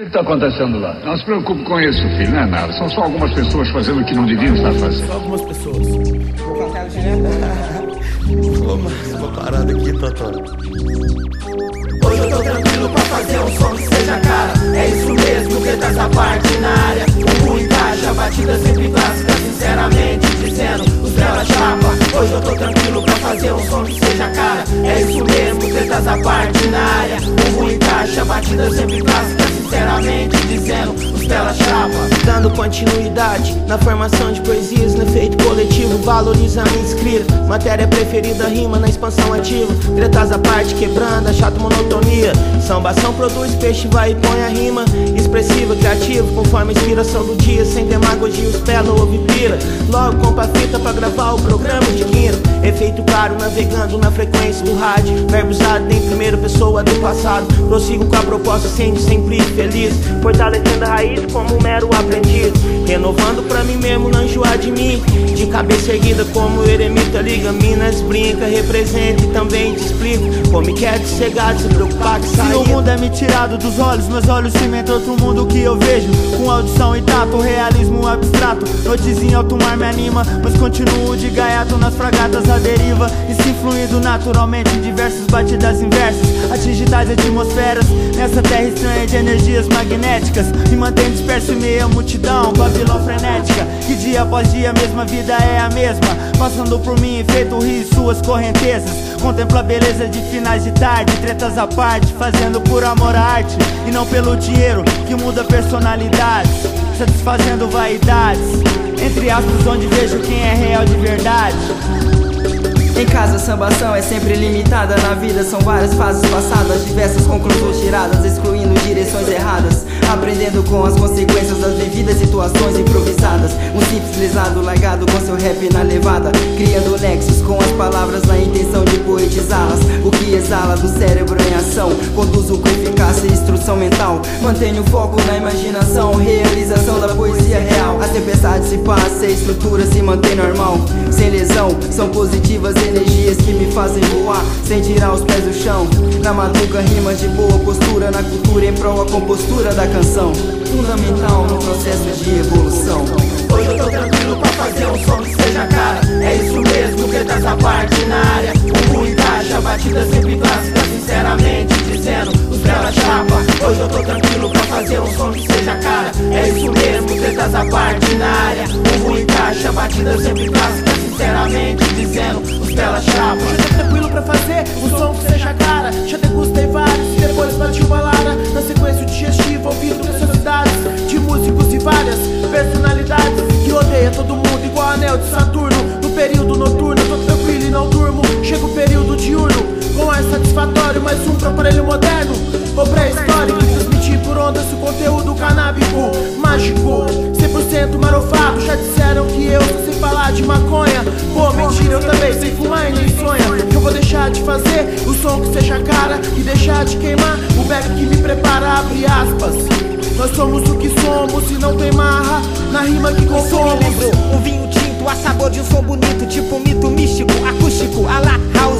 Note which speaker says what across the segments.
Speaker 1: O que está acontecendo lá? Não se preocupe com isso, filho, não é nada. São só algumas pessoas fazendo o que não deviam estar fazendo.
Speaker 2: Algumas pessoas. Direto.
Speaker 3: Vou mais uma parada aqui, Totó.
Speaker 2: Hoje eu tô tranquilo pra fazer um som que seja cara. É isso mesmo, que essa parte na área. O ruim caixa, batida sempre clássica, sinceramente dizendo. Os dela chapa. Hoje eu tô tranquilo pra fazer um som que seja cara. É isso mesmo, que essa parte na área. O ruim caixa, batida sempre clássica,
Speaker 4: Dando continuidade na formação de poesias no efeito coletivo, valoriza a escrita. Matéria preferida, rima na expansão ativa. Tretas à parte, quebrando a chata monotonia. Sambação produz peixe, vai e põe a rima. Expressiva, criativo, conforme a inspiração do dia. Sem demagogia, os no ouve pira. Logo compra fita pra gravar o programa de quinta. Efeito claro, navegando na frequência do rádio. Verbo usado em primeira pessoa do passado. Prossigo com a proposta, sendo sempre feliz. Fortalecendo a raiz como um mero aprendiz. Renovando pra mim mesmo, não enjoar de mim. De cabeça erguida como eremita, liga Minas, brinca, representa e também te explico. Como quer de cegado, se preocupar que
Speaker 5: Se
Speaker 4: sai.
Speaker 5: o mundo é me tirado dos olhos, meus olhos cimentam outro mundo que eu vejo. Com audição e tato, realismo abstrato. Noites em alto mar me anima, mas continuo de gaiato nas fragatas deriva. E se fluindo naturalmente em diversas batidas inversas. Atinge tais atmosferas nessa terra estranha de energias magnéticas. Me mantém disperso em meio à multidão, Babilão frenética. Que dia após dia a mesma vida é a mesma. Passando por mim, feito rir suas correntezas. Contempla a beleza de finais de tarde, tretas à parte, fazendo por amor à arte e não pelo dinheiro que muda personalidades, satisfazendo vaidades. Entre aspas, onde vejo quem é real de verdade.
Speaker 6: Em casa, sambação é sempre limitada na vida. São várias fases passadas, diversas conclusões tiradas, excluindo direções erradas. Aprendendo com as consequências das devidas situações improvisadas. Um simples lesado largado com seu rap na levada. Criando nexos com as palavras na intenção de poetizá-las. Que exala do cérebro em ação. Conduzo com eficácia e instrução mental. Mantenho o foco na imaginação, realização da poesia real. As tempestades se passam, a estrutura se mantém normal. Sem lesão, são positivas energias que me fazem voar. Sem tirar os pés do chão. Na madruga, rimas de boa postura. Na cultura, em prol a compostura da canção. Fundamental no processo de evolução.
Speaker 2: Hoje eu tô tranquilo pra fazer um som que seja cara. É isso mesmo, que essa parte na área. Batida sempre clássica, sinceramente dizendo. Os dela chapa. Hoje eu tô tranquilo pra fazer um som que seja cara. É isso mesmo, que essa parte na área. O ruim caixa, batida sempre clássica, sinceramente dizendo. Os dela chapa.
Speaker 5: Hoje eu tô tranquilo pra fazer um som que seja cara. Já degustei vários depois bati uma lara. Aparelho moderno. Ou pré-histórico, transmitir por ondas o conteúdo canábico, mágico, 100% marofado. Já disseram que eu só sei falar de maconha. Pô, mentira, eu também sei fumar e nem sonha. Eu vou deixar de fazer o som que seja cara e deixar de queimar o beco que me prepara, abre aspas. Nós somos o que somos e não tem marra na rima que
Speaker 7: Isso me
Speaker 5: compomos.
Speaker 7: lembrou um vinho tinto, a sabor de um som bonito, tipo um mito místico, acústico, a la Raulzito.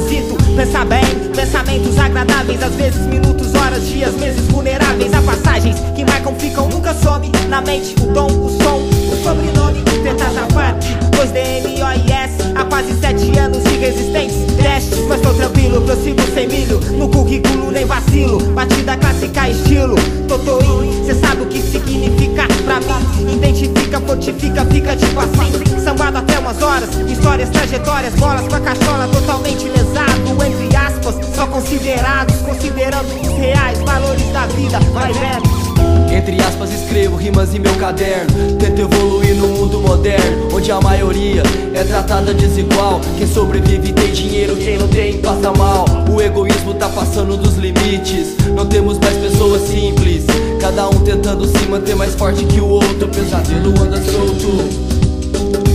Speaker 7: Pensa bem, pensamentos agradáveis, às vezes minutos, horas, dias, meses vulneráveis. Há passagens que marcam, ficam, nunca some na mente. O dom, o som, o sobrenome, tentas à parte. 2DMOIS, há quase sete anos de resistentes testes. Mas tô tranquilo, prossigo sem milho, no currículo nem vacilo. Batida clássica, estilo, Totoí, cê sabe o que significa pra mim. Identifica, fortifica, fica tipo assim. Sambado até umas horas, histórias, trajetórias, bolas com a cachola totalmente lesado. Aspas, só considerados, considerando os reais valores da vida. Vai vendo.
Speaker 3: Entre aspas escrevo rimas em meu caderno. Tento evoluir no mundo moderno Onde a maioria é tratada desigual. Quem sobrevive tem dinheiro, quem não tem passa mal. O egoísmo tá passando dos limites. Não temos mais pessoas simples. Cada um tentando se manter mais forte que o outro. Pesadelo anda solto.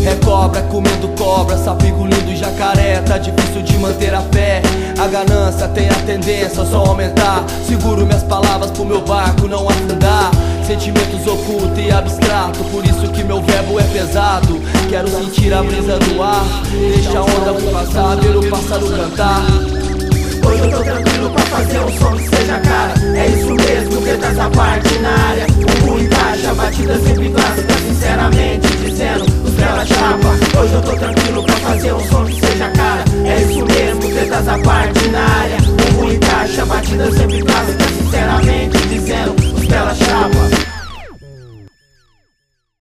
Speaker 3: É cobra comendo cobra, sapo engolindo jacaré. Tá difícil de manter a fé A ganância tem a tendência só aumentar. Seguro minhas palavras pro meu barco não afundar. Sentimentos ocultos e abstrato Por isso que meu verbo é pesado. Quero sentir a brisa do ar Deixa a onda passar, ver o pássaro cantar.
Speaker 2: Hoje eu tô tranquilo pra fazer um som que seja cara. É isso mesmo,